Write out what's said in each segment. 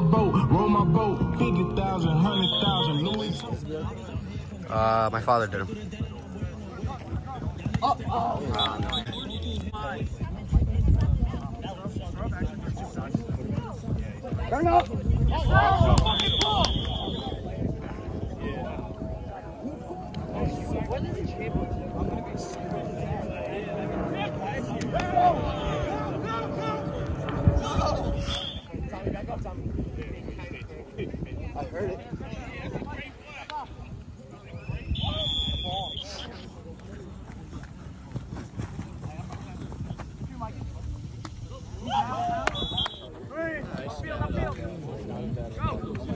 my boat, roll my boat, 50,000, 100,000, Louis. Uh, my father did them. Bro, Morg, yeah,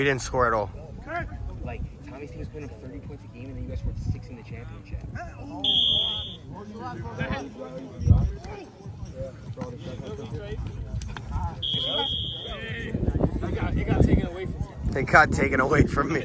We didn't score at all. Like Tommy's team was putting up 30 points a game, and then you guys scored six in the championship. They got taken away from me.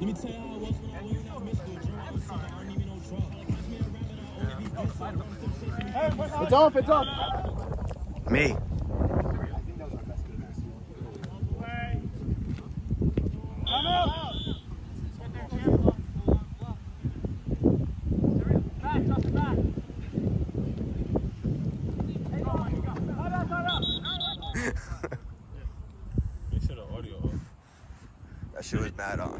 you, off, it's off. me. I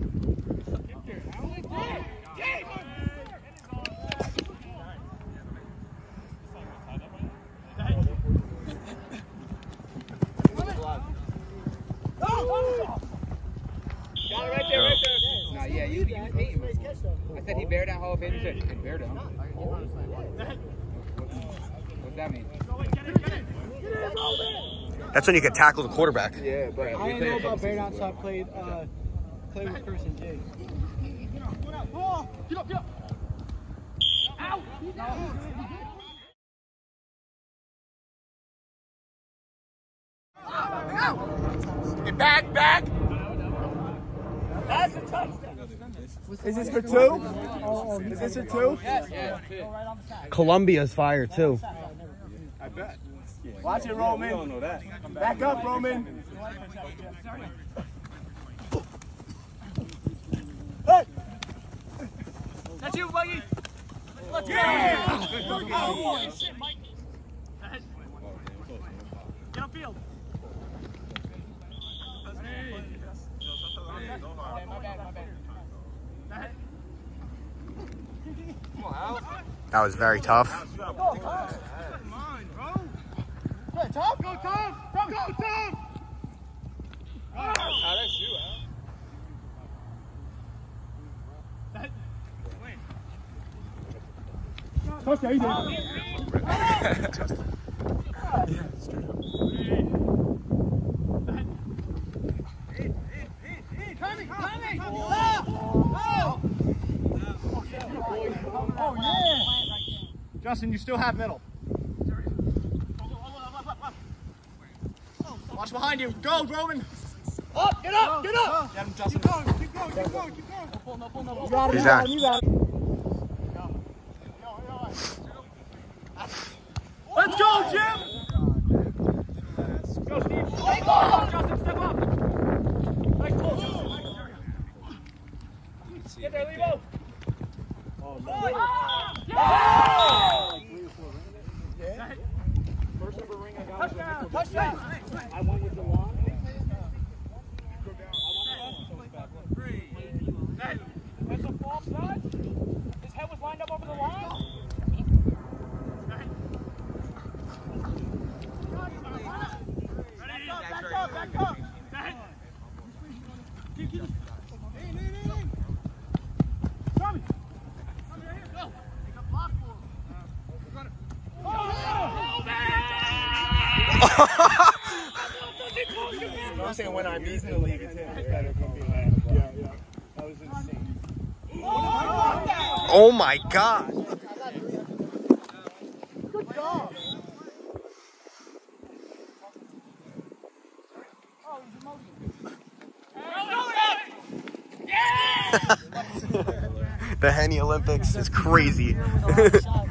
said he bear down Hall of Fame. You said he bear down. What's that mean? That's when you could tackle the quarterback. Yeah, but I didn't know about Bear Down, so I played, uh, played with Chris and Jay. Get back, back. That's a touchdown. Is this for two? Is this for two? Columbia's fire too. I bet. Watch it, Roman. Back up, Roman. Hey. That's you, Buggy. Let's Yeah. go. Oh, shit, Mike. Get upfield. That was very tough. Tom, go, Tom. Tom, go, Tom. that's you, Al. Touchdown, you did. Oh, yeah. Justin, you still have middle. Watch behind you. Go, Roman. Up, get up, get up. Get him, Justin. Keep going, keep going, keep going, keep going. No pull, no pull, no pull. You got He's out. You got it. Let's go, Jim. Get there. Oh. Touchdown! Touchdown! I want you to launch. That's a false start. His head was lined up over the line. Back up, back up. Tommy. I'm saying when I'm in the league, it's him. Yeah, yeah. That was insane. Oh my god. Good job. the Henny Olympics is crazy.